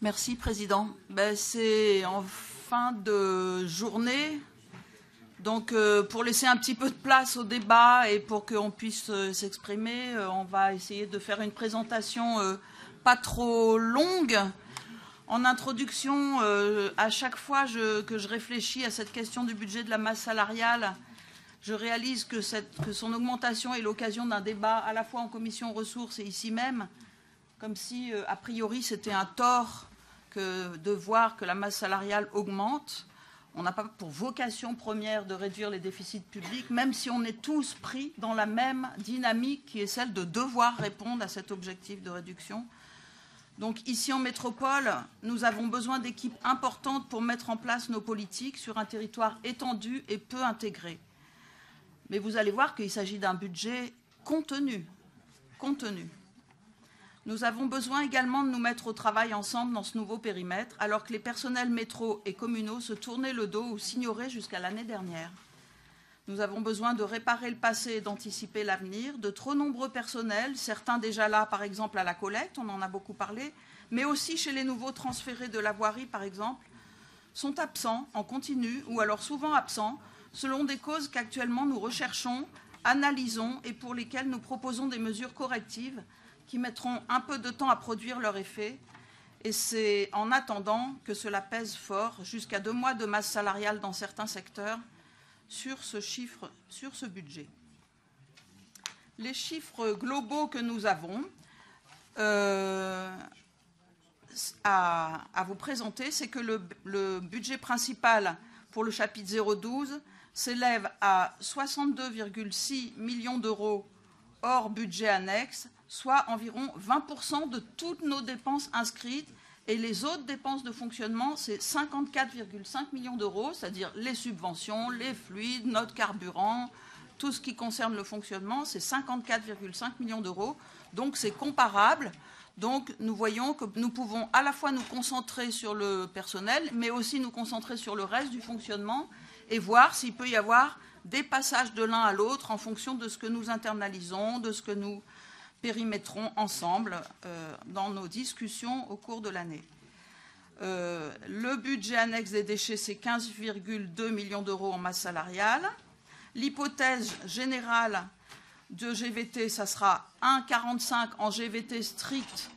Merci, Président. Ben, C'est en fin de journée. Donc, euh, pour laisser un petit peu de place au débat et pour qu'on puisse euh, s'exprimer, euh, on va essayer de faire une présentation pas trop longue. En introduction, à chaque fois que je réfléchis à cette question du budget de la masse salariale, je réalise que, que son augmentation est l'occasion d'un débat à la fois en commission ressources et ici même, comme si, a priori, c'était un tort que de voir que la masse salariale augmente. On n'a pas pour vocation première de réduire les déficits publics, même si on est tous pris dans la même dynamique qui est celle de devoir répondre à cet objectif de réduction. Donc ici en métropole, nous avons besoin d'équipes importantes pour mettre en place nos politiques sur un territoire étendu et peu intégré. Mais vous allez voir qu'il s'agit d'un budget contenu. Contenu. Nous avons besoin également de nous mettre au travail ensemble dans ce nouveau périmètre, alors que les personnels métro et communaux se tournaient le dos ou s'ignoraient jusqu'à l'année dernière. Nous avons besoin de réparer le passé et d'anticiper l'avenir. De trop nombreux personnels, certains déjà là, par exemple à la collecte, on en a beaucoup parlé, mais aussi chez les nouveaux transférés de la voirie, par exemple, sont absents en continu ou alors souvent absents selon des causes qu'actuellement nous recherchons, analysons et pour lesquelles nous proposons des mesures correctives qui mettront un peu de temps à produire leur effet. Et c'est en attendant que cela pèse fort, jusqu'à deux mois de masse salariale dans certains secteurs, sur ce budget. Les chiffres globaux que nous avons euh, à, à vous présenter, c'est que le, le budget principal pour le chapitre 012 s'élève à 62,6 millions d'euros hors budget annexe, soit environ 20% de toutes nos dépenses inscrites. Et les autres dépenses de fonctionnement, c'est 54,5 millions d'euros, c'est-à-dire les subventions, les fluides, notre carburant, tout ce qui concerne le fonctionnement, c'est 54,5 millions d'euros. Donc c'est comparable. Donc nous voyons que nous pouvons à la fois nous concentrer sur le personnel, mais aussi nous concentrer sur le reste du fonctionnement et voir s'il peut y avoir des passages de l'un à l'autre en fonction de ce que nous internalisons, de ce que nous périmétrons ensemble euh, dans nos discussions au cours de l'année. Euh, le budget annexe des déchets, c'est 15,2 millions d'euros en masse salariale. L'hypothèse générale de GVT, ça sera 1,45 en GVT strict,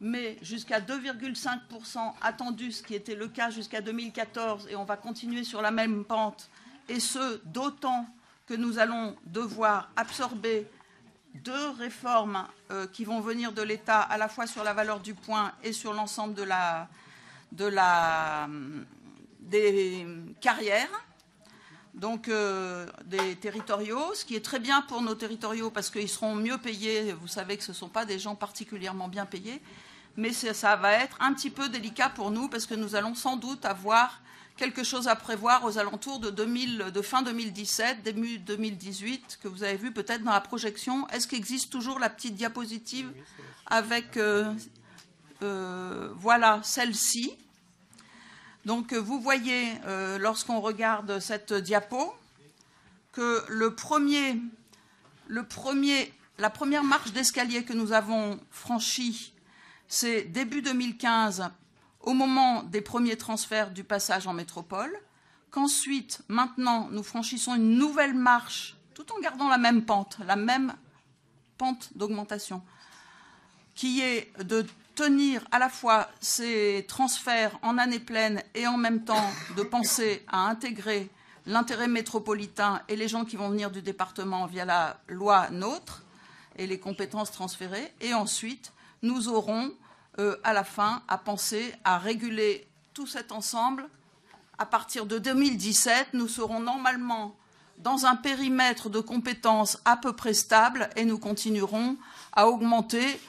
mais jusqu'à 2,5% attendu, ce qui était le cas jusqu'à 2014, et on va continuer sur la même pente, et ce, d'autant que nous allons devoir absorber deux réformes euh, qui vont venir de l'État, à la fois sur la valeur du point et sur l'ensemble la, des carrières donc euh, des territoriaux, ce qui est très bien pour nos territoriaux parce qu'ils seront mieux payés. Vous savez que ce ne sont pas des gens particulièrement bien payés, mais ça va être un petit peu délicat pour nous parce que nous allons sans doute avoir quelque chose à prévoir aux alentours de, 2000, de fin 2017, début 2018, que vous avez vu peut-être dans la projection. Est-ce qu'existe toujours la petite diapositive avec, euh, euh, voilà, celle-ci? Donc vous voyez, euh, lorsqu'on regarde cette diapo, que le premier, le premier, la première marche d'escalier que nous avons franchie, c'est début 2015, au moment des premiers transferts du passage en métropole, qu'ensuite, maintenant, nous franchissons une nouvelle marche, tout en gardant la même pente, la même pente d'augmentation, qui est de tenir à la fois ces transferts en année pleine et en même temps de penser à intégrer l'intérêt métropolitain et les gens qui vont venir du département via la loi NOTRe et les compétences transférées. Et ensuite, nous aurons à la fin à penser à réguler tout cet ensemble. À partir de 2017, nous serons normalement dans un périmètre de compétences à peu près stable et nous continuerons à augmenter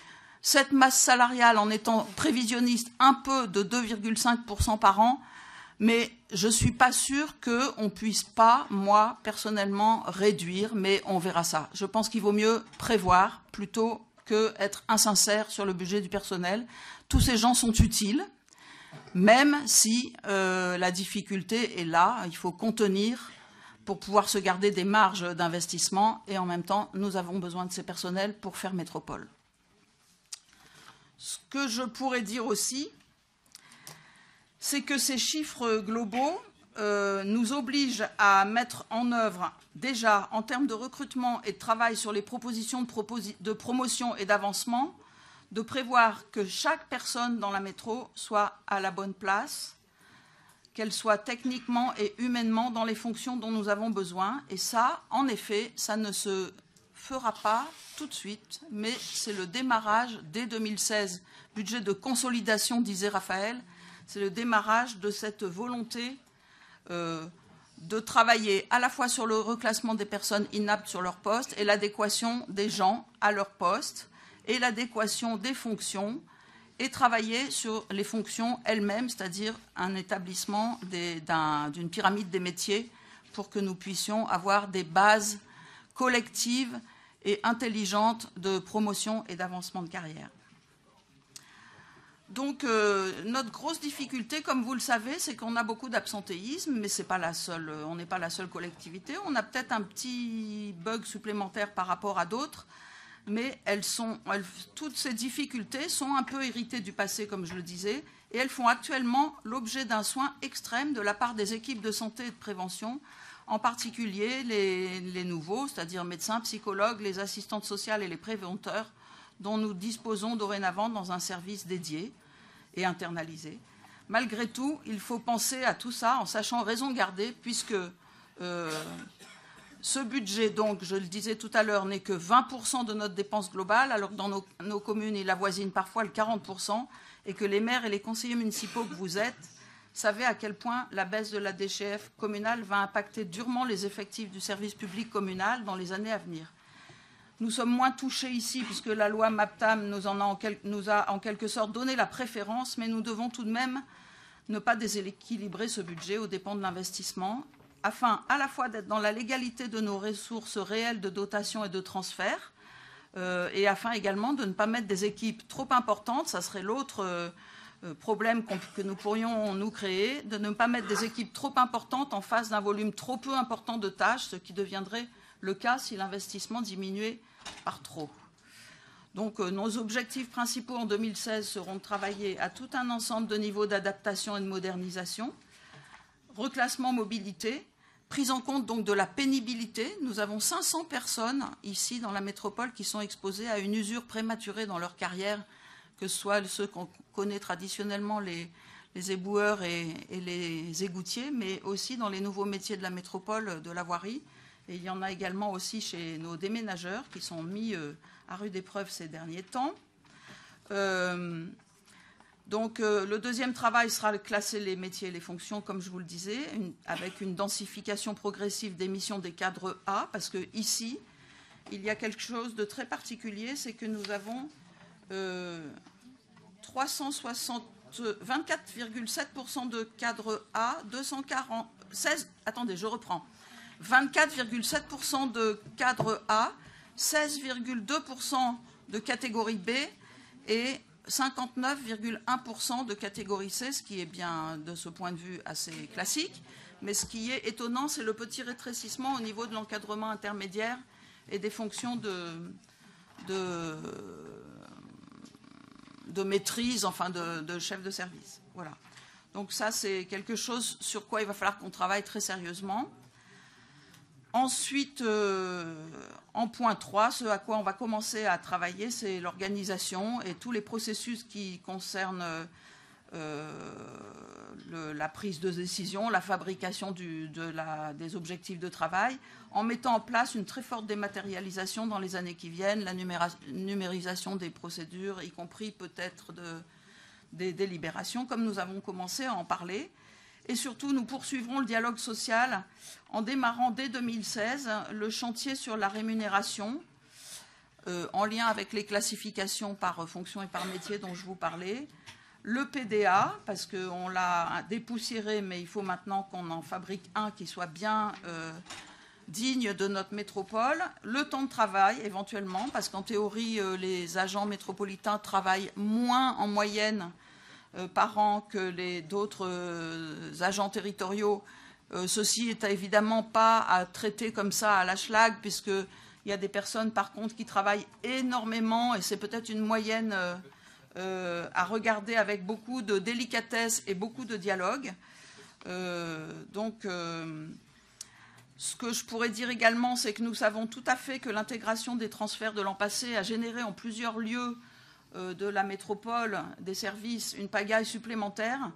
cette masse salariale en étant prévisionniste un peu de 2,5% par an, mais je ne suis pas sûre qu'on ne puisse pas, moi, personnellement, réduire, mais on verra ça. Je pense qu'il vaut mieux prévoir plutôt qu'être insincère sur le budget du personnel. Tous ces gens sont utiles, même si euh, la difficulté est là, il faut contenir pour pouvoir se garder des marges d'investissement et en même temps, nous avons besoin de ces personnels pour faire métropole. Ce que je pourrais dire aussi, c'est que ces chiffres globaux euh, nous obligent à mettre en œuvre déjà en termes de recrutement et de travail sur les propositions de, promotion et d'avancement, de prévoir que chaque personne dans la métro soit à la bonne place, qu'elle soit techniquement et humainement dans les fonctions dont nous avons besoin. Et ça, en effet, ça ne se fera pas tout de suite, mais c'est le démarrage dès 2016, budget de consolidation, disait Raphaël, c'est le démarrage de cette volonté euh, de travailler à la fois sur le reclassement des personnes inaptes sur leur poste et l'adéquation des gens à leur poste et l'adéquation des fonctions et travailler sur les fonctions elles-mêmes, c'est-à-dire un établissement d'une pyramide des métiers pour que nous puissions avoir des bases collectives et intelligentes de promotion et d'avancement de carrière. Donc euh, notre grosse difficulté, comme vous le savez, c'est qu'on a beaucoup d'absentéisme, mais c'est pas la seule, on n'est pas la seule collectivité. On a peut-être un petit bug supplémentaire par rapport à d'autres, mais elles sont, toutes ces difficultés sont un peu héritées du passé, comme je le disais, et elles font actuellement l'objet d'un soin extrême de la part des équipes de santé et de prévention, en particulier les nouveaux, c'est-à-dire médecins, psychologues, les assistantes sociales et les préventeurs dont nous disposons dorénavant dans un service dédié et internalisé. Malgré tout, il faut penser à tout ça en sachant raison garder, puisque euh, ce budget, donc, je le disais tout à l'heure, n'est que 20% de notre dépense globale, alors que dans nos, nos, communes, il avoisine parfois le 40%, et que les maires et les conseillers municipaux que vous êtes savez à quel point la baisse de la DGF communale va impacter durement les effectifs du service public communal dans les années à venir. Nous sommes moins touchés ici puisque la loi MAPTAM nous, a en, quelque sorte donné la préférence, mais nous devons tout de même ne pas déséquilibrer ce budget aux dépens de l'investissement, afin à la fois d'être dans la légalité de nos ressources réelles de dotation et de transfert, euh, et afin également de ne pas mettre des équipes trop importantes, ça serait l'autre euh, euh, problème que nous pourrions nous créer, de ne pas mettre des équipes trop importantes en face d'un volume trop peu important de tâches, ce qui deviendrait le cas si l'investissement diminuait par trop. Donc euh, nos objectifs principaux en 2016 seront de travailler à tout un ensemble de niveaux d'adaptation et de modernisation, reclassement mobilité, prise en compte donc de la pénibilité. Nous avons 500 personnes ici dans la métropole qui sont exposées à une usure prématurée dans leur carrière, que ce soit ceux qu'on connaît traditionnellement les, éboueurs et, et, les égoutiers, mais aussi dans les nouveaux métiers de la métropole de la voirie, et il y en a également aussi chez nos déménageurs qui sont mis euh, à rude épreuve ces derniers temps. Euh, donc euh, le deuxième travail sera de classer les métiers et les fonctions, comme je vous le disais, avec une densification progressive des missions des cadres A, parce que ici, il y a quelque chose de très particulier, c'est que nous avons 24,7% de cadres A, 240, 16, attendez, je reprends, 24,7% de cadre A, 16,2% de catégorie B et 59,1% de catégorie C, ce qui est bien de ce point de vue assez classique. Mais ce qui est étonnant, c'est le petit rétrécissement au niveau de l'encadrement intermédiaire et des fonctions de maîtrise, enfin de, de, chef de service. Voilà. Donc ça, c'est quelque chose sur quoi il va falloir qu'on travaille très sérieusement. Ensuite, euh, en point 3, ce à quoi on va commencer à travailler, c'est l'organisation et tous les processus qui concernent euh, la prise de décision, la fabrication des objectifs de travail, en mettant en place une très forte dématérialisation dans les années qui viennent, la numérisation des procédures, y compris peut-être des délibérations, comme nous avons commencé à en parler. Et surtout, nous poursuivrons le dialogue social en démarrant dès 2016 le chantier sur la rémunération euh, en lien avec les classifications par fonction et par métier dont je vous parlais. Le PDA, parce qu'on l'a dépoussiéré, mais il faut maintenant qu'on en fabrique un qui soit bien euh, digne de notre métropole. Le temps de travail, éventuellement, parce qu'en théorie, euh, les agents métropolitains travaillent moins en moyenne euh, par an que les d'autres euh, agents territoriaux. Euh, ceci n'est évidemment pas à traiter comme ça à la schlag, puisqu'il y a des personnes, par contre, qui travaillent énormément, et c'est peut-être une moyenne à regarder avec beaucoup de délicatesse et beaucoup de dialogue. donc, ce que je pourrais dire également, c'est que nous savons tout à fait que l'intégration des transferts de l'an passé a généré en plusieurs lieux euh, de la métropole des services une pagaille supplémentaire,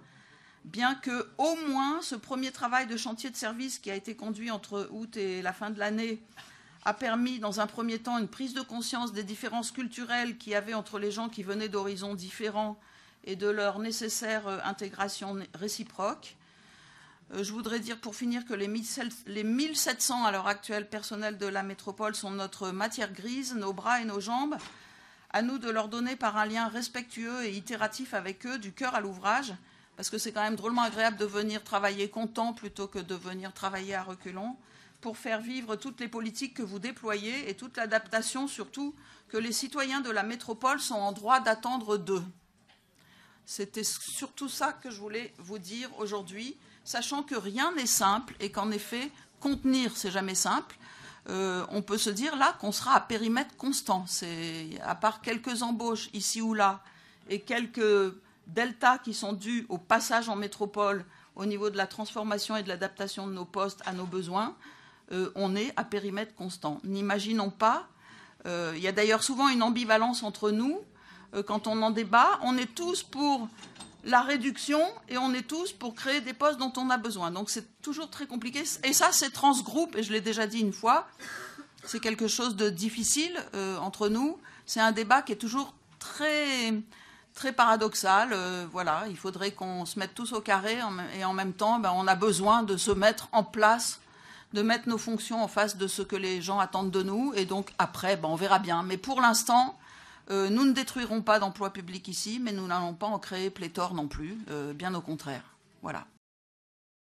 bien que au moins ce premier travail de chantier de service qui a été conduit entre août et la fin de l'année a permis dans un premier temps une prise de conscience des différences culturelles qu'il y avait entre les gens qui venaient d'horizons différents et de leur nécessaire euh, intégration réciproque. Euh, je voudrais dire pour finir que les 1700 à l'heure actuelle personnels de la métropole sont notre matière grise, nos bras et nos jambes. À nous de leur donner par un lien respectueux et itératif avec eux du cœur à l'ouvrage, parce que c'est quand même drôlement agréable de venir travailler content plutôt que de venir travailler à reculons, pour faire vivre toutes les politiques que vous déployez et toute l'adaptation surtout que les citoyens de la métropole sont en droit d'attendre d'eux. C'était surtout ça que je voulais vous dire aujourd'hui sachant que rien n'est simple et qu'en effet, contenir, c'est jamais simple. Euh, on peut se dire là qu'on sera à périmètre constant. À part quelques embauches ici ou là et quelques deltas qui sont dus au passage en métropole au niveau de la transformation et de l'adaptation de nos postes à nos besoins, euh, on est à périmètre constant. N'imaginons pas. Euh, il y a d'ailleurs souvent une ambivalence entre nous quand on en débat. On est tous pour la réduction et on est tous pour créer des postes dont on a besoin. Donc c'est toujours très compliqué. Et ça, c'est transgroupe, et je l'ai déjà dit une fois, c'est quelque chose de difficile euh, entre nous. C'est un débat qui est toujours très, très paradoxal. Euh, voilà, il faudrait qu'on se mette tous au carré et en même temps, ben, on a besoin de se mettre en place, de mettre nos fonctions en face de ce que les gens attendent de nous. Et donc après, ben, on verra bien. Mais pour l'instant, euh, nous ne détruirons pas d'emplois publics ici, mais nous n'allons pas en créer pléthore non plus, euh, bien au contraire. Voilà.